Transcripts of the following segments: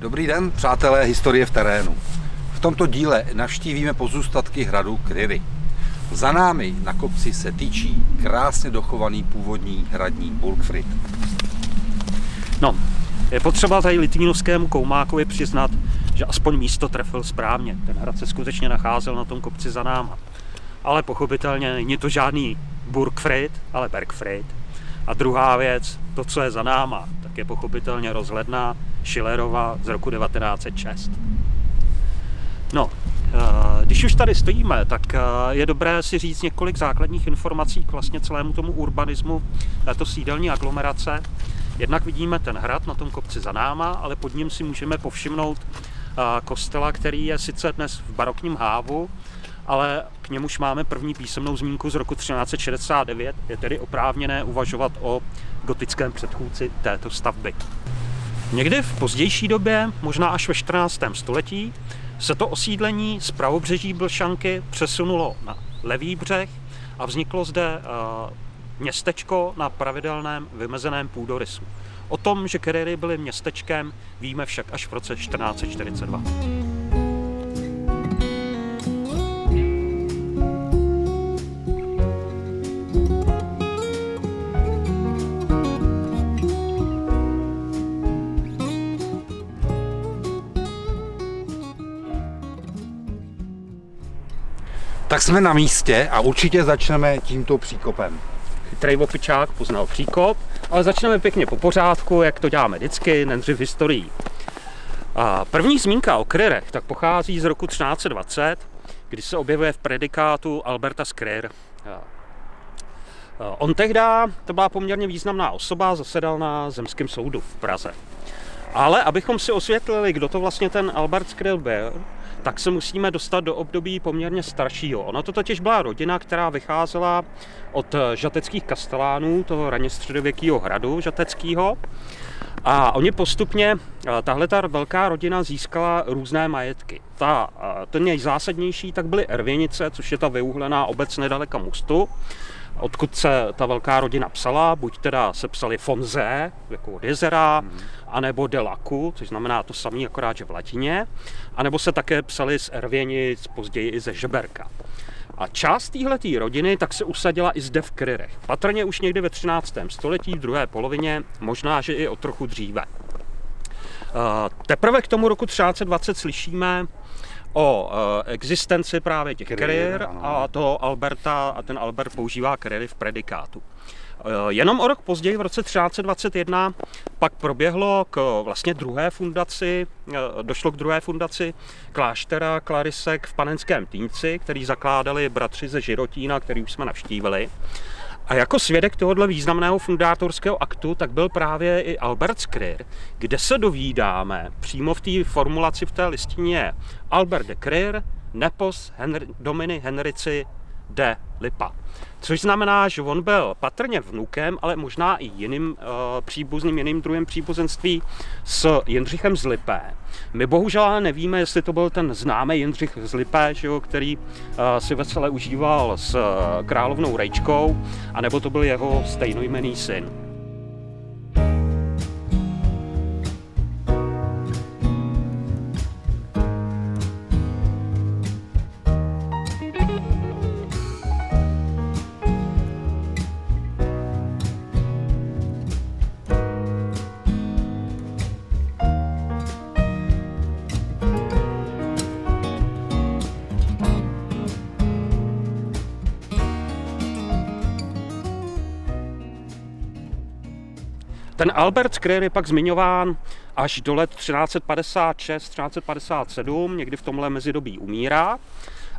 Dobrý den, přátelé historie v terénu. V tomto díle navštívíme pozůstatky hradu Kryry. Za námi na kopci se tyčí krásně dochovaný původní hradní Burgfried. No, je potřeba tady Litvínovskému Koumákovi přiznat, že aspoň místo trefil správně. Ten hrad se skutečně nacházel na tom kopci za náma. Ale pochopitelně není to žádný Burgfried, ale Bergfried. A druhá věc, to, co je za náma, tak je pochopitelně rozhledná Schillerova z roku 1906. No, eh, když už tady stojíme, tak eh, je dobré si říct několik základních informací k vlastně celému tomu urbanismu této sídelní aglomerace. Jednak vidíme ten hrad na tom kopci za náma, ale pod ním si můžeme povšimnout eh, kostela, který je sice dnes v barokním hávu, ale k němuž máme první písemnou zmínku z roku 1369. Je tedy oprávněné uvažovat o gotickém předchůdci této stavby. Někdy v pozdější době, možná až ve 14. století, se to osídlení z pravobřeží Blšanky přesunulo na levý břeh a vzniklo zde městečko na pravidelném vymezeném půdorysu. O tom, že Kerery byly městečkem, víme však až v roce 1442. Tak jsme na místě a určitě začneme tímto příkopem. Chytrý opičák poznal příkop, ale začneme pěkně po pořádku, jak to děláme vždycky, nejdřív historií. A první zmínka o kryrech tak pochází z roku 1320, kdy se objevuje v predikátu Alberta Skryr. On tehdy, to byla poměrně významná osoba, zasedal na zemském soudu v Praze. Ale abychom si osvětlili, kdo to vlastně ten Albert Skryl byl, tak se musíme dostat do období poměrně staršího. Ona to totiž byla rodina, která vycházela od žateckých kastelánů, toho raně středověkého hradu žateckého. A oni postupně, tahle ta velká rodina získala různé majetky. Ta, ten nejzásadnější tak byly Ervěnice, což je ta vyuhlená obec nedaleka Mostu odkud se ta velká rodina psala, buď teda se psali Fonze, jako od jezera, mm. anebo Delaku, což znamená to samé, akorát, že v latině, anebo se také psali z Ervěnic, později i ze Žeberka. A část téhleté rodiny tak se usadila i zde v Kryrech. Patrně už někdy ve 13. století, v druhé polovině, možná, že i o trochu dříve. Teprve k tomu roku 1320 slyšíme o uh, existenci právě těch kariér a toho Alberta, a ten Albert používá kariéry v predikátu. Uh, jenom o rok později, v roce 1321, pak proběhlo k vlastně druhé fundaci, uh, došlo k druhé fundaci kláštera Klarisek v Panenském Týnci, který zakládali bratři ze Žirotína, který už jsme navštívili. A jako svědek tohohle významného fundátorského aktu tak byl právě i Albert Skryr, kde se dovídáme přímo v té formulaci v té listině Albert de Kryr, nepos Henry, Dominy Henrici de Lipa. Což znamená, že on byl patrně vnukem, ale možná i jiným uh, příbuzným, jiným druhým příbuzenství s Jindřichem z Lipé. My bohužel ale nevíme, jestli to byl ten známý Jindřich z Lipé, že jo, který uh, si vesele užíval s uh, královnou Rejčkou, anebo to byl jeho stejnojmený syn. Ten Albert Skrer je pak zmiňován až do let 1356-1357, někdy v tomhle mezidobí umírá,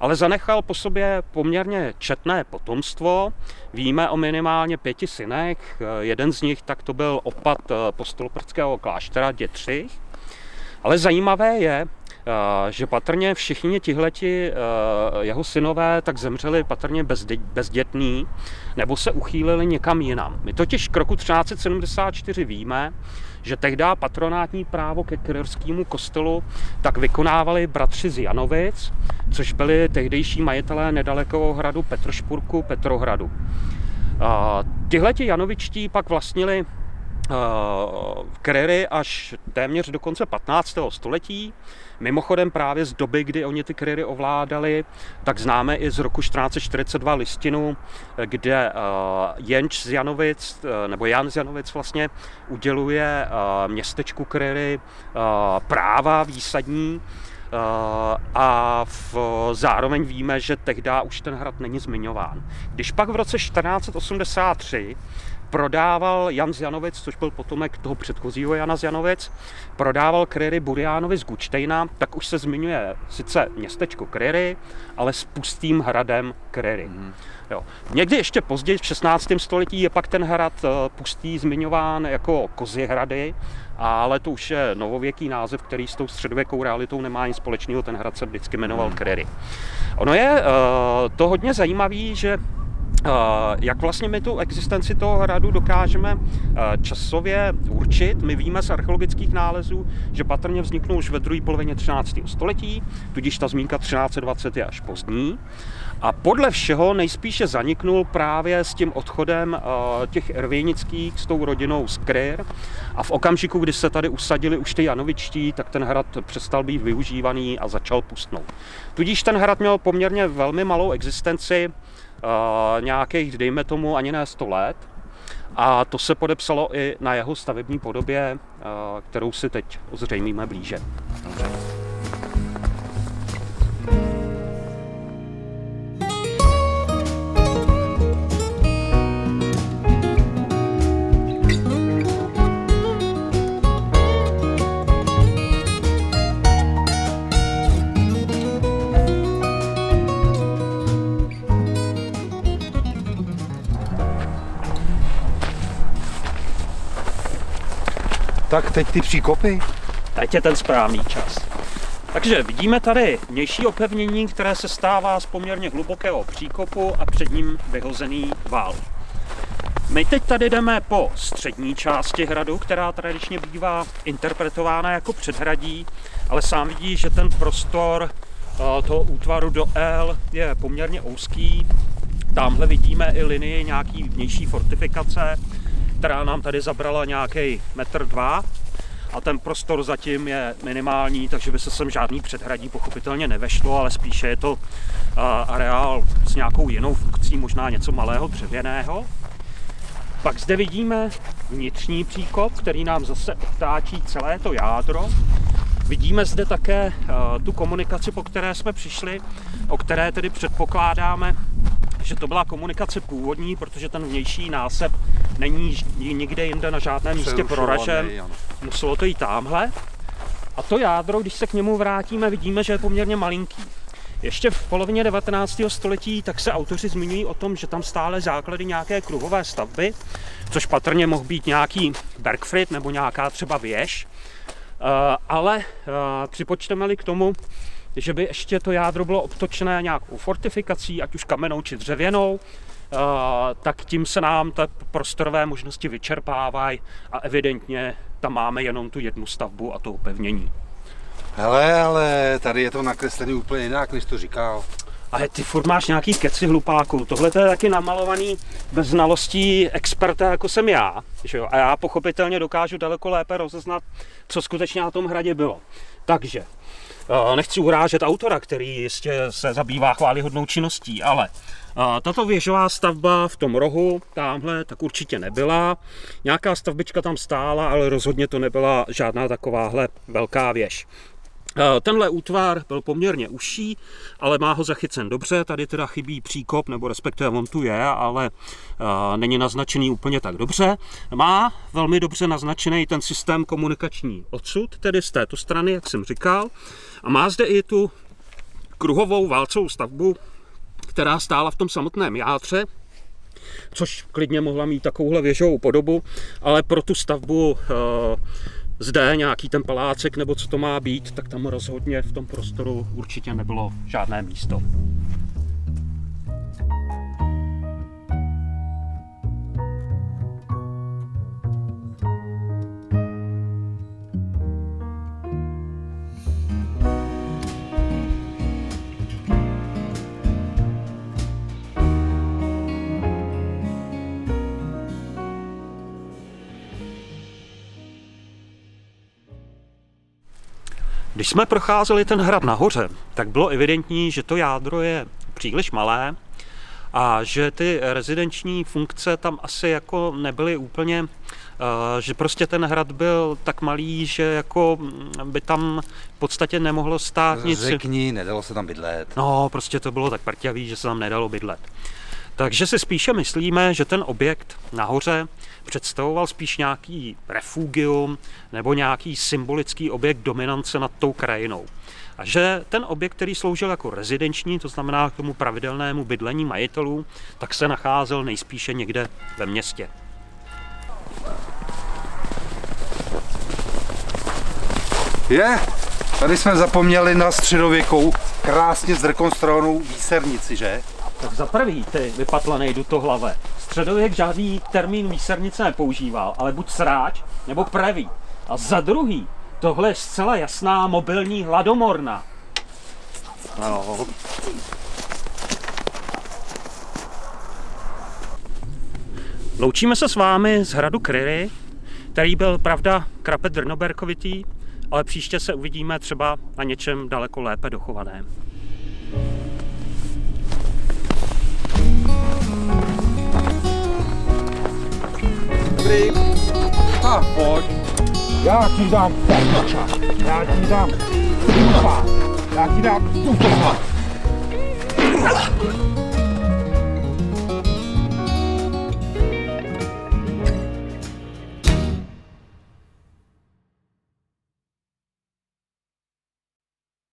ale zanechal po sobě poměrně četné potomstvo. Víme o minimálně pěti synech, jeden z nich tak to byl opat postolprského kláštera Dětřich. Ale zajímavé je, Eh, že patrně všichni tihleti eh, jeho synové tak zemřeli patrně bezdětní nebo se uchýlili někam jinam. My totiž k roku 1374 víme, že tehdy patronátní právo ke kryrskému kostelu tak vykonávali bratři z Janovic, což byli tehdejší majitelé nedalekého hradu Petrošpurku, Petrohradu. Eh, tihleti Janovičtí pak vlastnili kryry až téměř do konce 15. století. Mimochodem právě z doby, kdy oni ty kryry ovládali, tak známe i z roku 1442 listinu, kde Jenč z Janovic, nebo Jan z Janovic vlastně uděluje městečku kryry práva výsadní, a v, zároveň víme, že tehdy už ten hrad není zmiňován. Když pak v roce 1483 prodával Jan z Janovic, což byl potomek toho předchozího Jana z Janovic, prodával Kryry Buriánovi z Gučtejna, tak už se zmiňuje sice městečko Kryry, ale s pustým hradem Kryry. Mm. Jo. Někdy ještě později, v 16. století, je pak ten hrad eh, pustý zmiňován jako Kozihrady, ale to už je novověký název, který s tou středověkou realitou nemá nic společného. Ten hrad se vždycky jmenoval Kryry. Ono je uh, to hodně zajímavé, že jak vlastně my tu existenci toho hradu dokážeme časově určit? My víme z archeologických nálezů, že patrně vzniknul už ve druhé polovině 13. století, tudíž ta zmínka 1320 je až pozdní. A podle všeho nejspíše zaniknul právě s tím odchodem těch ervěnických s tou rodinou z Kryr. A v okamžiku, kdy se tady usadili už ty Janovičtí, tak ten hrad přestal být využívaný a začal pustnout. Tudíž ten hrad měl poměrně velmi malou existenci, nějakých, dejme tomu, ani ne 100 let. A to se podepsalo i na jeho stavební podobě, kterou si teď ozřejmíme blíže. Dobře. Tak teď ty příkopy. Teď je ten správný čas. Takže vidíme tady vnější opevnění, které se stává z poměrně hlubokého příkopu a před ním vyhozený vál. My teď tady jdeme po střední části hradu, která tradičně bývá interpretována jako předhradí, ale sám vidí, že ten prostor eh, toho útvaru do L je poměrně úzký. Tamhle vidíme i linii nějaký vnější fortifikace, která nám tady zabrala nějaký metr dva a ten prostor zatím je minimální, takže by se sem žádný předhradí pochopitelně nevešlo, ale spíše je to areál s nějakou jinou funkcí, možná něco malého dřevěného. Pak zde vidíme vnitřní příkop, který nám zase obtáčí celé to jádro. Vidíme zde také tu komunikaci, po které jsme přišli, o které tedy předpokládáme, že to byla komunikace původní, protože ten vnější násep není nikde jinde na žádném místě proražen. Muselo to jít tamhle. A to jádro, když se k němu vrátíme, vidíme, že je poměrně malinký. Ještě v polovině 19. století tak se autoři zmiňují o tom, že tam stále základy nějaké kruhové stavby, což patrně mohl být nějaký Bergfried nebo nějaká třeba věž. Eh, ale eh, připočteme-li k tomu, že by ještě to jádro bylo obtočené nějakou fortifikací, ať už kamenou či dřevěnou, tak tím se nám ty prostorové možnosti vyčerpávají a evidentně tam máme jenom tu jednu stavbu a to upevnění. Hele, ale tady je to nakreslený úplně jinak, než to říkal. Ale ty furt máš nějaký keci hlupáku. Tohle to je taky namalovaný bez znalostí experta, jako jsem já. Že jo? A já pochopitelně dokážu daleko lépe rozeznat, co skutečně na tom hradě bylo. Takže Eh, nechci urážet autora, který jistě se zabývá chválihodnou činností, ale eh, tato věžová stavba v tom rohu, tamhle, tak určitě nebyla. Nějaká stavbička tam stála, ale rozhodně to nebyla žádná takováhle velká věž. Eh, tenhle útvar byl poměrně užší, ale má ho zachycen dobře. Tady teda chybí příkop, nebo respektive on tu je, ale není naznačený úplně tak dobře. Má velmi dobře naznačený ten systém komunikační odsud, tedy z této strany, jak jsem říkal. A má zde i tu kruhovou válcovou stavbu, která stála v tom samotném jádře, což klidně mohla mít takovouhle věžovou podobu, ale pro tu stavbu e, zde nějaký ten palácek nebo co to má být, tak tam rozhodně v tom prostoru určitě nebylo žádné místo. Když jsme procházeli ten hrad nahoře, tak bylo evidentní, že to jádro je příliš malé a že ty rezidenční funkce tam asi jako nebyly úplně Eh, že prostě ten hrad byl tak malý, že jako by tam v podstatě nemohlo stát nic. Řekni, nedalo se tam bydlet. No, prostě to bylo tak prťavý, že se tam nedalo bydlet. Takže si spíše myslíme, že ten objekt nahoře představoval spíš nějaký refugium nebo nějaký symbolický objekt dominance nad tou krajinou. A že ten objekt, který sloužil jako rezidenční, to znamená k tomu pravidelnému bydlení majitelů, tak se nacházel nejspíše někde ve městě. Je, tady jsme zapomněli na středověkou, krásně zrekonstruovanou výsernici, že? Tak za prvý, ty vypatlanej dutohlave. Středověk žádný termín výsernice nepoužíval, ale buď sráč nebo preví. A za druhý, tohle je zcela jasná mobilní hladomorna. No. Loučíme se s vámi z hradu Kryry, který byl, pravda, krapet drnoberkovitý, ale příště se uvidíme třeba na něčem daleko lépe dochovaném. 啊！我呀，鸡蛋，呀鸡蛋，煮饭，呀鸡蛋，煮饭。